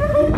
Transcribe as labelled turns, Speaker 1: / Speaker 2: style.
Speaker 1: Oh,